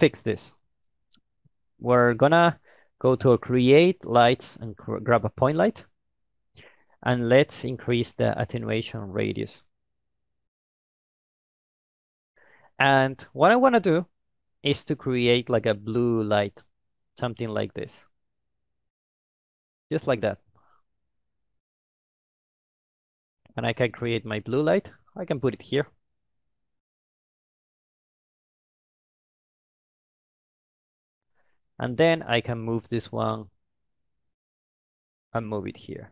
fix this. We're gonna go to create lights and grab a point light. And let's increase the attenuation radius. And what I want to do is to create like a blue light, something like this. Just like that. And I can create my blue light. I can put it here. And then I can move this one and move it here.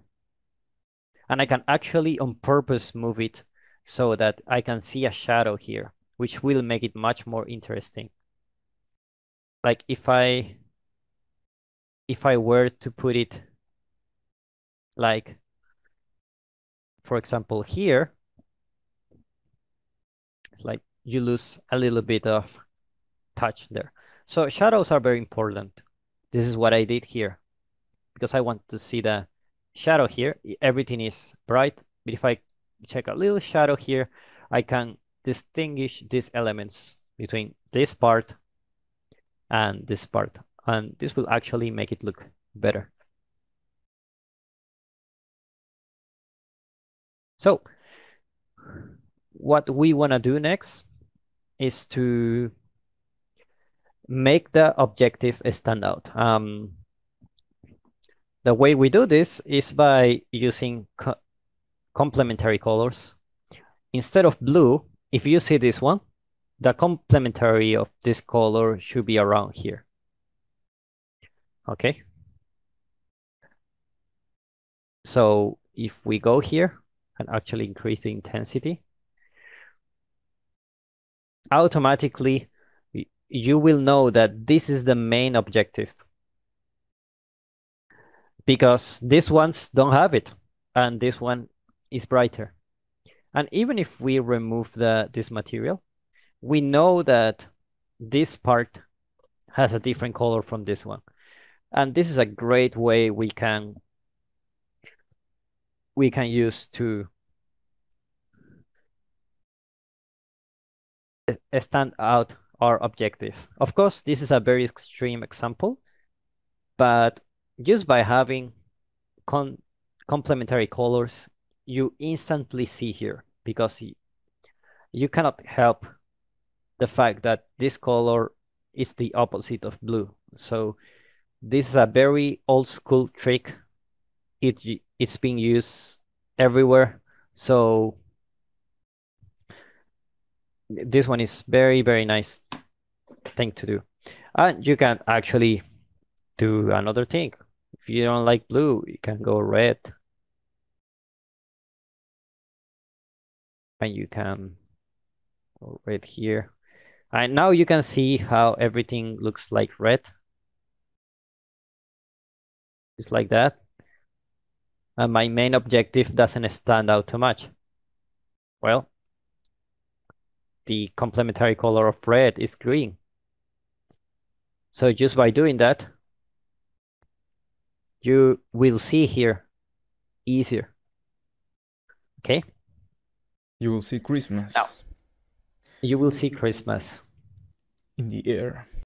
And I can actually on purpose move it so that I can see a shadow here, which will make it much more interesting. Like if I if I were to put it like for example here, it's like you lose a little bit of touch there. So shadows are very important. This is what I did here because I want to see the shadow here. Everything is bright, but if I check a little shadow here, I can distinguish these elements between this part and this part. And this will actually make it look better. So what we want to do next is to make the objective stand out. Um, the way we do this is by using co complementary colors. Instead of blue, if you see this one, the complementary of this color should be around here. Okay. So if we go here and actually increase the intensity, automatically you will know that this is the main objective because these ones don't have it and this one is brighter. And even if we remove the this material, we know that this part has a different color from this one. And this is a great way we can we can use to stand out our objective. Of course, this is a very extreme example, but just by having complementary colors, you instantly see here because you cannot help the fact that this color is the opposite of blue. So this is a very old school trick. It it's being used everywhere. So this one is very, very nice thing to do. And you can actually do another thing. If you don't like blue, you can go red. And you can go red here. And now you can see how everything looks like red. Just like that. And my main objective doesn't stand out too much. Well, the complementary color of red is green. So just by doing that, you will see here easier. Okay? You will see Christmas. You will see Christmas. In the air.